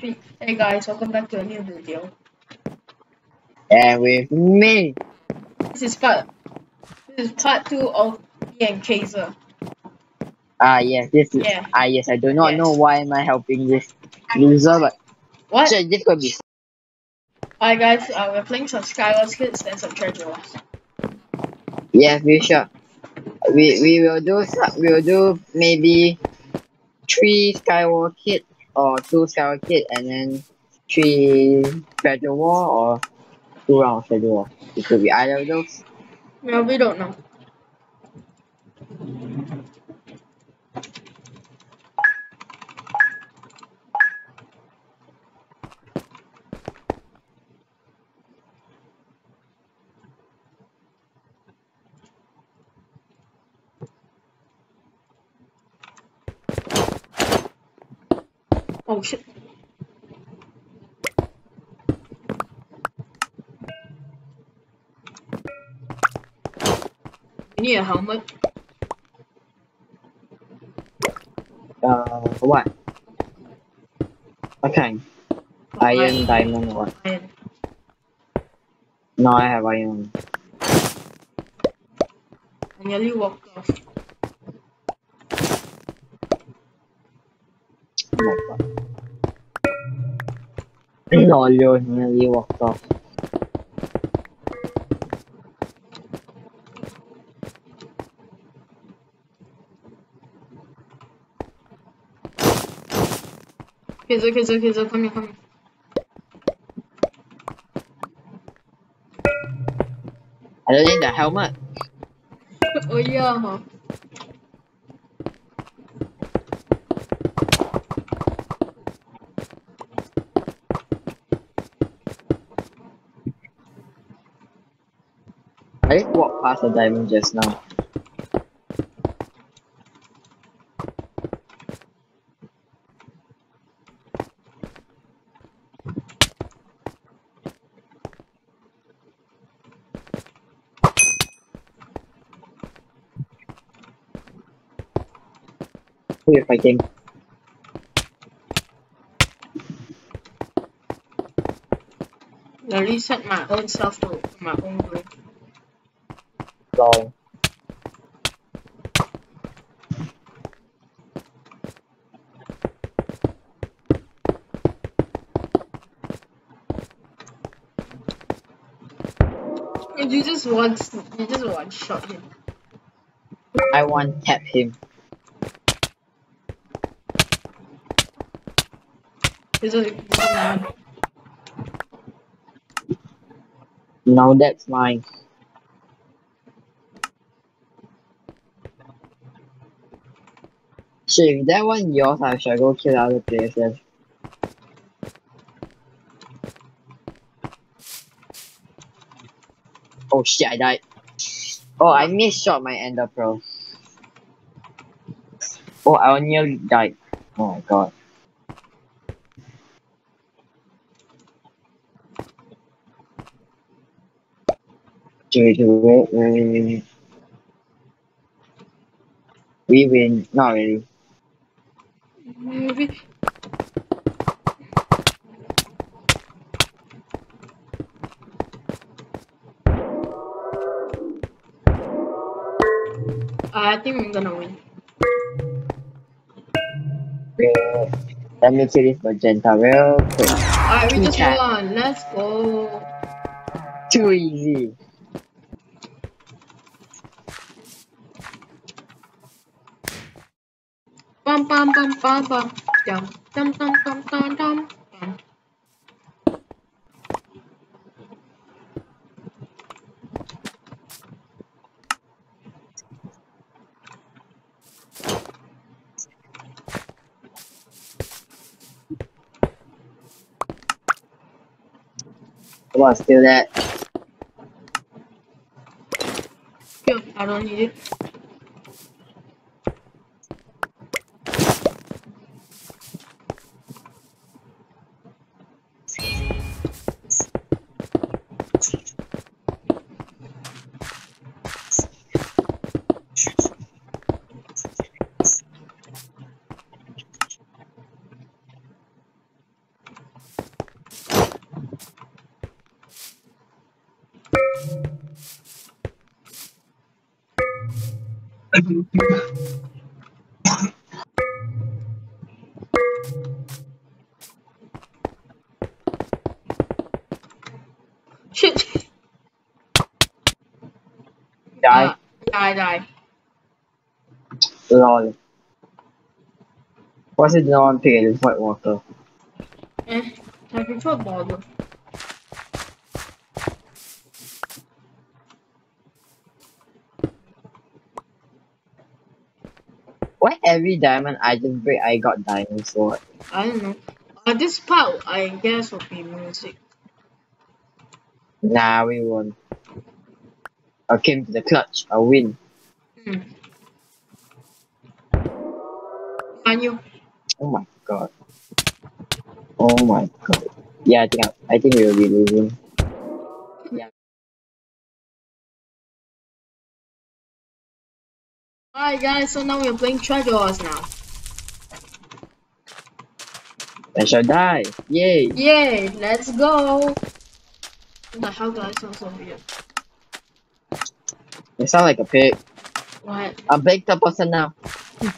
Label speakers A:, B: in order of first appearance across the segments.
A: Hey guys, welcome back to a new video.
B: And with me,
A: This is part this is part two of me and Kiezer.
B: ah yes, this is
A: Yeah.
B: ah yes. I do not
A: Yes.
B: know why am I helping this loser, but
A: What?
B: sure, this could be
A: Alright guys, uh, we're playing some Skywars Kits and some Treasure Wars.
B: yes, we sure. We we will do we will do maybe three Skyward Kid or two Skyward Kid and then three Treasure War or two rounds of War. It could be either of those.
A: Well, we don't know. Oh shit. You need a helmet?
B: Uh, what? What kind? Iron, diamond, or what?
A: Iron.
B: No, I have iron.
A: I nearly walked off.
B: Oh my god. No, you nearly walked off.
A: Kiezer, Kiezer, Kiezer, come here, come here.
B: I don't need the helmet.
A: oh yeah,
B: I just walked past the diamond just now. Who you fighting?
A: I reset my own self to my own grave.
B: Lol.
A: And you just one, you just one shot him.
B: I want tap him.
A: He's a, he's a.
B: Now that's mine. If that one yours, I shall go kill the other then. Oh shit, I died. Oh, I missed shot my ender pearl. Oh, I nearly died. Oh my god. Wait, wait, wait, wait. We win. Not really.
A: Maybe. Uh, I think we're gonna win.
B: Wait, let me kill this magenta real quick.
A: Alright, we just won. Let's go.
B: Too easy.
A: Bum bum bum bum bum. Dum dum dum dum dum dum.
B: Come on, steal that.
A: Here, I don't need it. Shit.
B: Die.
A: Uh, die, die.
B: Lol. What's it no one pick this white water?
A: Eh, I prefer border.
B: Why every diamond I just break I got diamond sword?
A: I don't know. Uh, this part, I guess, would be music.
B: Nah, we won. I came to the clutch. I win.
A: Hmm. And you?
B: Oh my god. Oh my god. Yeah, I think I, I think we will be losing.
A: Alright guys, so now we're playing Treasure Wars now.
B: I shall die. Yay.
A: Yay, let's go! What the hell do I sound so weird?
B: You sound like a pig.
A: What?
B: I'm big the person now.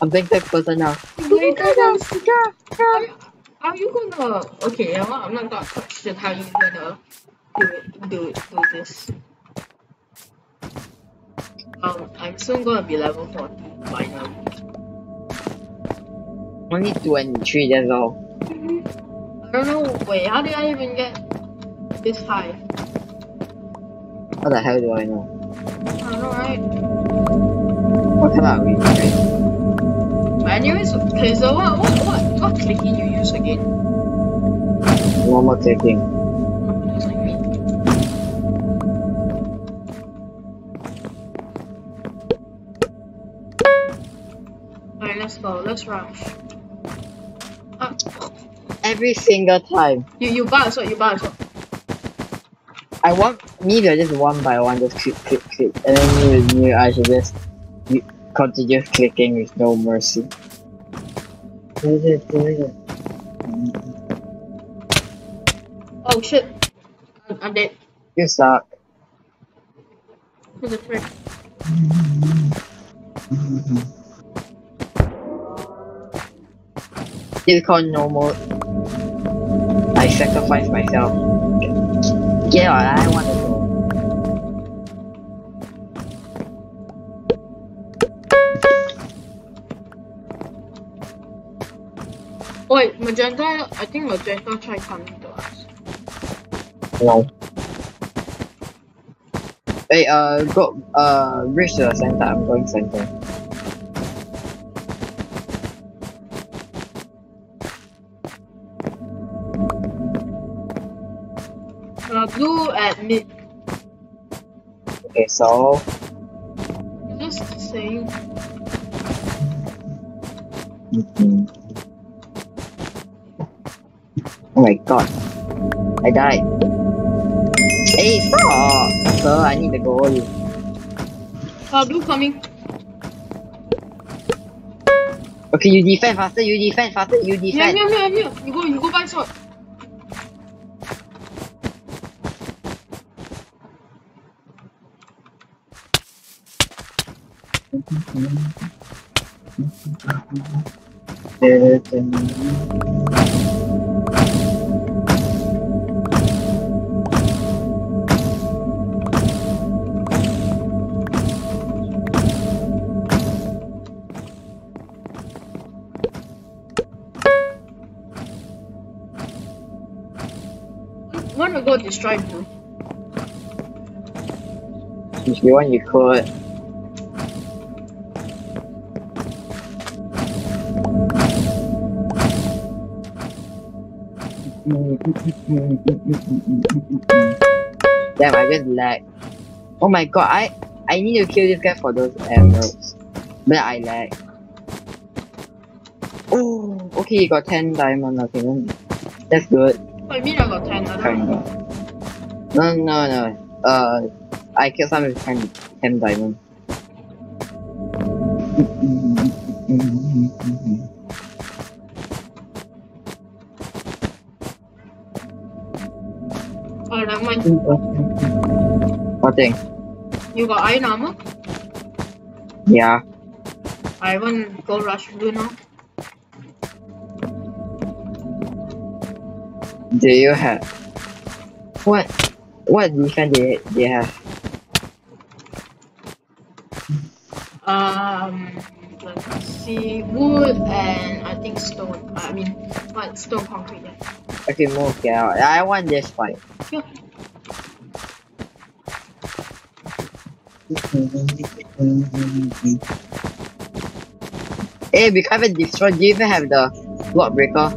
B: I'm big the person now.
A: Wait, how, are you gonna... Okay, I'm not, I'm not gonna question how you gonna do it, do it, do this. Um, I'm soon gonna be level 40, finally.
B: Only 23, that's all.
A: I don't know, wait, how did I even get this high?
B: How the hell do I know?
A: I don't know, right?
B: What color are we?
A: But anyways, okay, so what, what, what, what clicking you use again?
B: Normal clicking.
A: Go, let's rush. Uh,
B: Every single time.
A: you, you buy so you buy so
B: I want me I just one by one just click click click and then you you I should just you continue clicking with no mercy.
A: Oh shit. I'm, I'm dead.
B: You suck.
A: Who's a prick?
B: It's called normal. I sacrifice myself. Yeah, I want to go.
A: Wait, Magenta, I think Magenta tried coming to us.
B: No. Hey, uh, go, uh, reach the center. I'm going center.
A: Uh, blue at mid.
B: Okay, so
A: Just saying.
B: Mhm. Oh my god. I died. Hey, stop! Sir, I need the goal.
A: Uh, blue coming.
B: Okay, you defend faster, you defend faster, you
A: Yeah,
B: defend.
A: yeah, yeah, yeah. You go, you go buy sword. Wanna go destroy blue?
B: If you want, you could. Damn, I just lag. Oh my god, I I need to kill this guy for those emeralds. But I lag. Oh, okay, you got 10 diamond, okay, that's good.
A: What do mean I got 10? I
B: Kind of. No, no, no. Uh, I killed someone with 10, 10 diamond.
A: Oh, never mind.
B: What thing?
A: You got iron armor?
B: Yeah.
A: I want gold rush blue now.
B: Do you have what? What defense they they have?
A: Um, let's see, wood and I think stone. I mean, what stone concrete? Yeah.
B: Okay, move out. I want this fight.
A: Yeah.
B: Hey, we haven't destroyed. Do you even have the block breaker?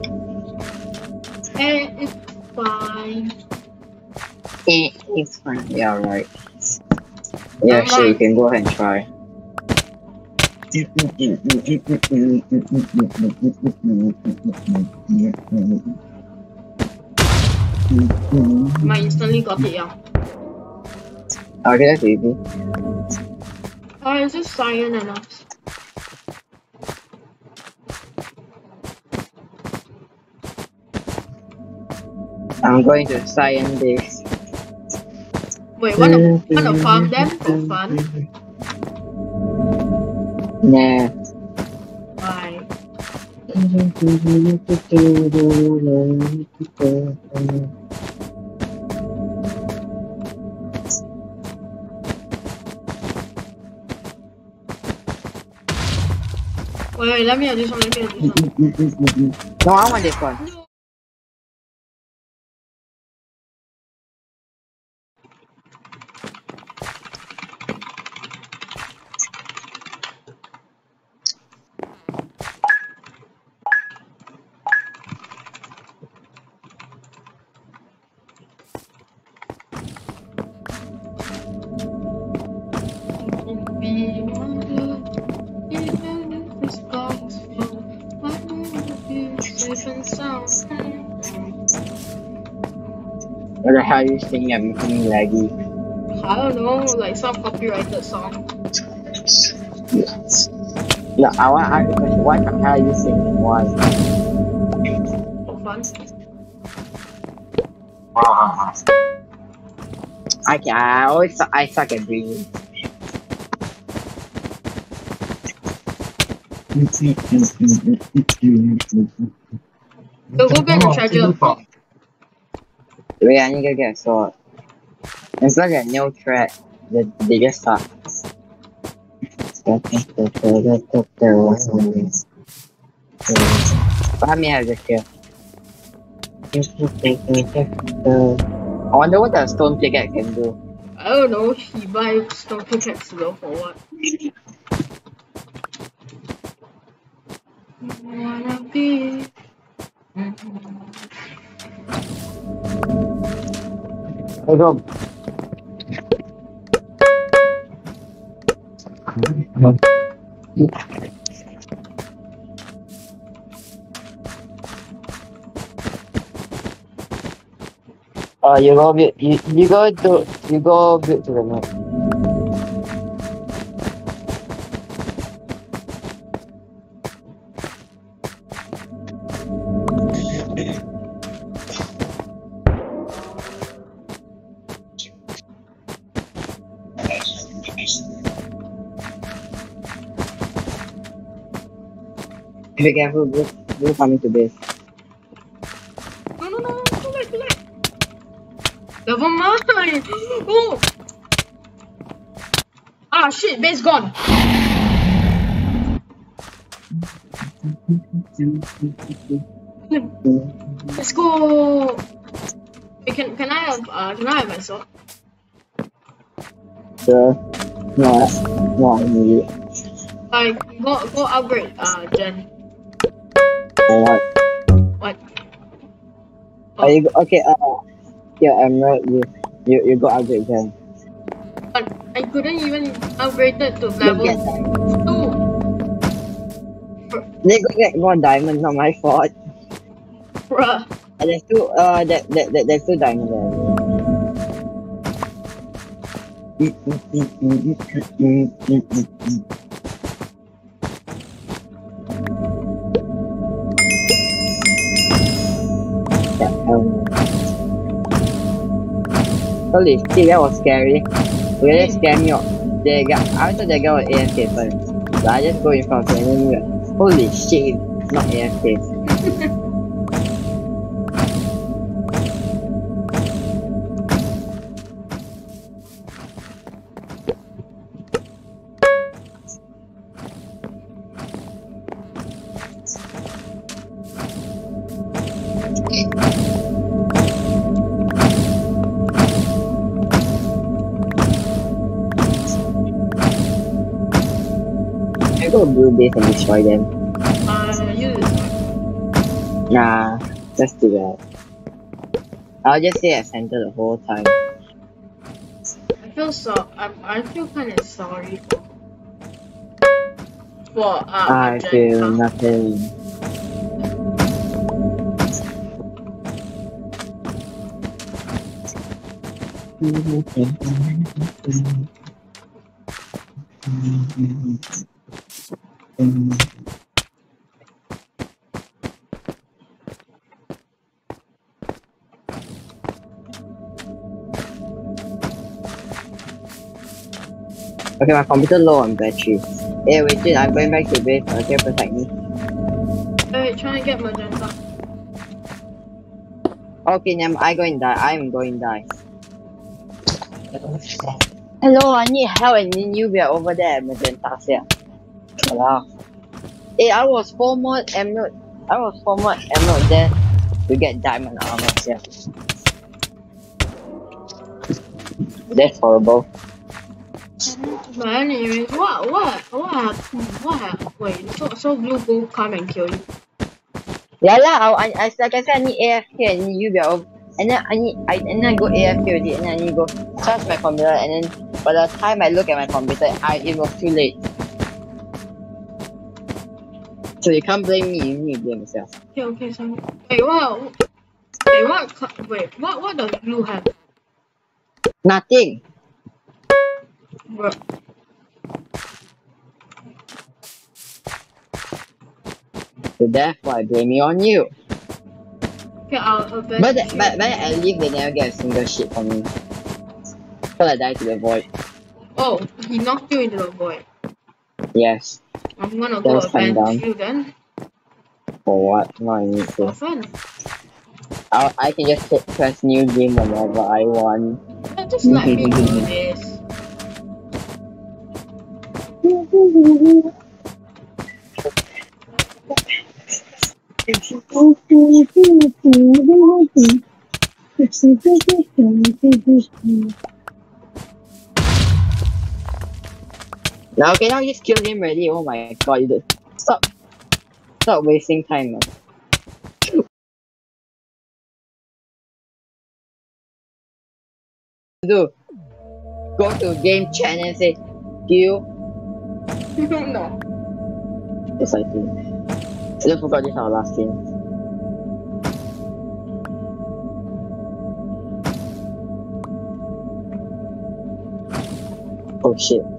A: And it's fine.
B: Eh, it's fine. Yeah, right. Yeah, sure. You can go ahead and try.
A: I instantly got it, yeah.
B: Okay, that's easy.
A: Oh, it's just cyan enough.
B: I'm going to cyan this.
A: Wait, wanna wanna farm them for fun?
B: Nah.
A: Why? Mm-hmm. Wait, wait, let me do some, let me do some.
B: What the hell are you singing? I'm becoming laggy.
A: I don't know, like some copyrighted song.
B: No, I want to ask the question. What the hell are you singing? Why?
A: For fun.
B: I can I always I suck at breathing.
A: So go get the treasure.
B: Wait, I need to get a sword. It's like a no threat. They, they just suck. Let me have this here. I wonder what the stone pickaxe can do.
A: I don't know, he buy stone pickaxe though for what? Wanna be.
B: Hey, go. Uh, you go bit, you, you go to, you go bit to the map. Be careful, Blue, Blue coming to base.
A: No, no, no, go back, go back. Never mind. Oh. Ah, shit, base gone. Let's go. Hey, can can I have uh can I have my sword?
B: Sure. No, no, I need it.
A: Like go go upgrade uh
B: gen. What?
A: What?
B: Are you, okay, uh, yeah, Emerald, you, you, you go upgrade then.
A: But I couldn't even upgrade it to level
B: Get,
A: two.
B: they go get more diamonds, not my fault.
A: Bruh.
B: Uh, there's two, uh, that, that, that, there's two diamonds there. Holy shit, that was scary. Really scare me. out. They got, I thought they got an AFK first. So I just go in front of then holy shit, not AFK. base and destroy.
A: Uh, you.
B: Nah, let's do that. I'll just stay at center the whole time.
A: I feel so. I, I feel kind of sorry for for uh.
B: I feel
A: Magenta.
B: nothing. Okay, my computer low on battery. Hey, wait, Jin, I'm going back to base. Okay, protect me.
A: Hey, trying to get magenta.
B: Okay, Nam, I going die. I'm going die. Hello, I need help and you were over there at Magenta here. Hello. Hey, I was four mod emerald. I was four mod emerald there to get diamond armor Yeah. That's horrible.
A: But anyways, what what what happened? What happened? Wait, so so blue go come and kill you.
B: Yeah lah, I, I, like I said, I need AFK and you be over. And then I need, I, and then I go AFK already, and then I need to go charge my computer, and then by the time I look at my computer, I, it was too late. So you can't blame me, you need to blame yourself.
A: Okay, okay, sorry. Wait, what? Wait, what? Wait, what? What does blue have?
B: Nothing.
A: Bro,
B: So therefore I blame it on you.
A: okay, I'll avenge
B: But,
A: you.
B: but, but at least they never get a single shit from me. Till I die to the void.
A: Oh, he knocked you into the void.
B: Yes.
A: I'm gonna go
B: Just calm
A: avenge
B: down.
A: you then.
B: For what? No, I need
A: For
B: to.
A: fun.
B: I, I can just hit press new game whenever I want.
A: Yeah, Just let me do this.
B: Now, okay, now just kill him already. Oh my god, you did. Stop. Stop wasting time, man. Do go to game chat and say, kill.
A: no.
B: Yes, I do. I just forgot this our last game. Oh shit.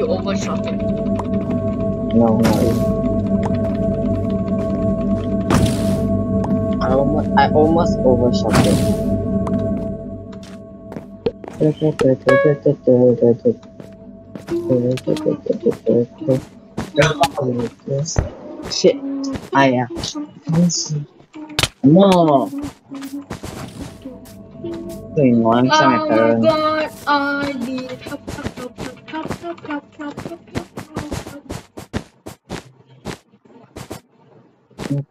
A: You overshot it.
B: No, really. I almost, I almost overshot it. Shit. Ah, yeah. No. No, I'm
A: Oh my god, I
B: I'm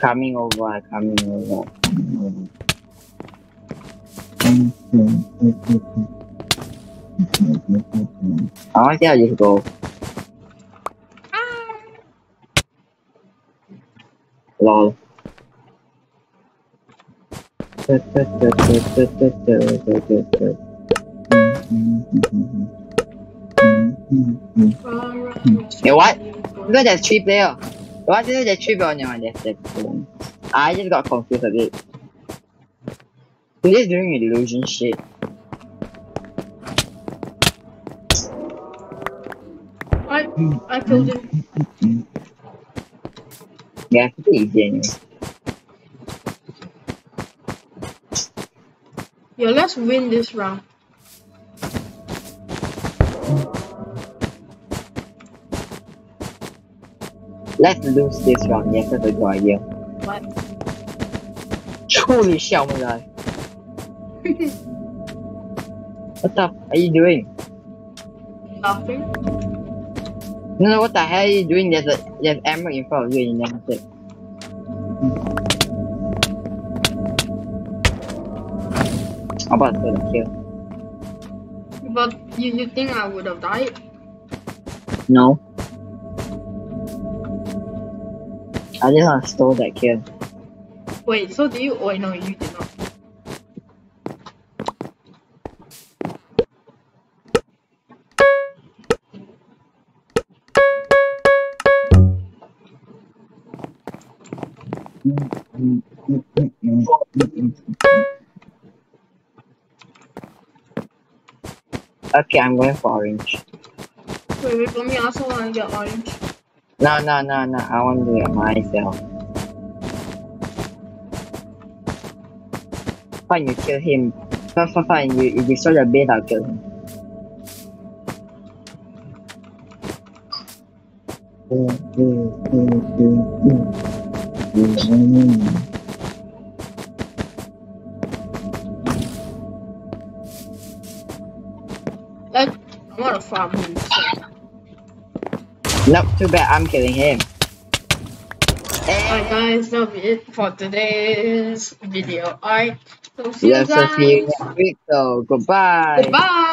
B: coming over, I'm coming over. I want to see how this go.
A: Ah.
B: Lol. Hey, what? Look, there's three player. What is there three player one? That's, that's. I just got confused a bit. We're just doing illusion shit.
A: I, I killed him.
B: Yeah, it's pretty easy anyway.
A: Yeah, let's win this round.
B: Let's lose this round. Yes, that's a good idea.
A: What?
B: Holy shit, oh my god. What the are you doing?
A: Nothing.
B: No, no, what the hell are you doing? There's a there's ammo in front of you and you never said. I'm about to the kill.
A: But you, you think I would have died?
B: No. I just want to stole that kill.
A: Wait, so do you? Wait, no, you did not.
B: Okay, I'm going for orange.
A: Wait, wait for me. Also want to get orange.
B: No, no, no, no. I want to do it myself. Fine, you kill him. Fine, fine, fine. You, you destroy the bait, I'll kill him.
A: Let, I want to farm him.
B: Nope, too bad. I'm killing him.
A: Alright guys, that'll be it for today's video. Alright, so see you
B: Yes, I'll see you
A: guys.
B: next week. So goodbye.
A: Goodbye.